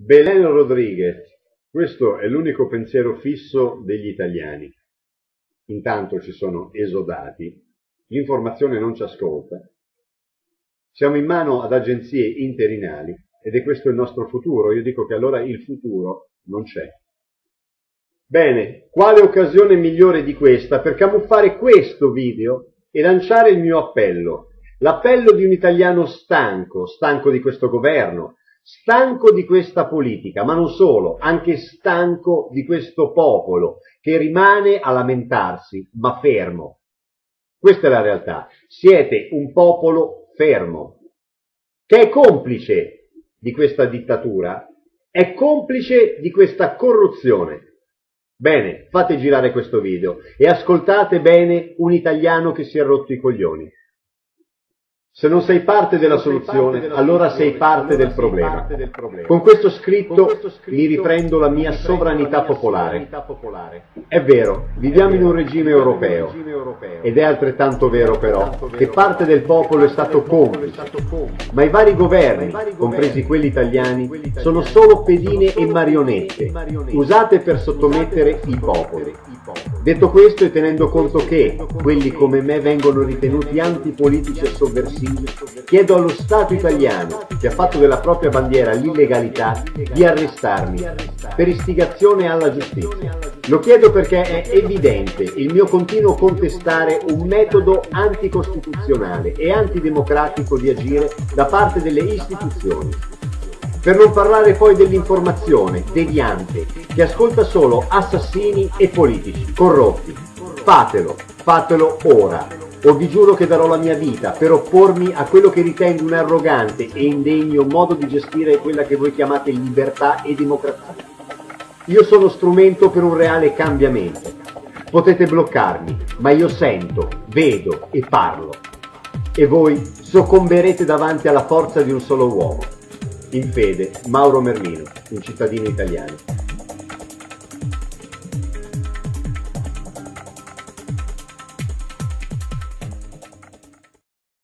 Belen Rodriguez, questo è l'unico pensiero fisso degli italiani. Intanto ci sono esodati, l'informazione non ci ascolta, siamo in mano ad agenzie interinali ed è questo il nostro futuro. Io dico che allora il futuro non c'è. Bene, quale occasione migliore di questa per camuffare questo video e lanciare il mio appello? L'appello di un italiano stanco, stanco di questo governo, stanco di questa politica, ma non solo, anche stanco di questo popolo che rimane a lamentarsi, ma fermo. Questa è la realtà. Siete un popolo fermo, che è complice di questa dittatura, è complice di questa corruzione. Bene, fate girare questo video e ascoltate bene un italiano che si è rotto i coglioni. Se non sei parte della soluzione, allora sei parte del problema. Con questo scritto mi riprendo la mia sovranità popolare. È vero, viviamo in un regime europeo. ed è altrettanto vero però che parte del popolo è stato complice, ma i vari governi, compresi quelli italiani, sono solo pedine e marionette usate per sottomettere i popoli. Detto questo e tenendo conto che quelli come me vengono ritenuti antipolitici e sovversivi, chiedo allo Stato italiano, che ha fatto della propria bandiera l'illegalità, di arrestarmi per istigazione alla giustizia. Lo chiedo perché è evidente il mio continuo contestare un metodo anticostituzionale e antidemocratico di agire da parte delle istituzioni. Per non parlare poi dell'informazione deviante che ascolta solo assassini e politici corrotti. Fatelo, fatelo ora o vi giuro che darò la mia vita per oppormi a quello che ritengo un arrogante e indegno modo di gestire quella che voi chiamate libertà e democrazia. Io sono strumento per un reale cambiamento. Potete bloccarmi, ma io sento, vedo e parlo. E voi soccomberete davanti alla forza di un solo uomo. In fede, Mauro Merlino, un cittadino italiano.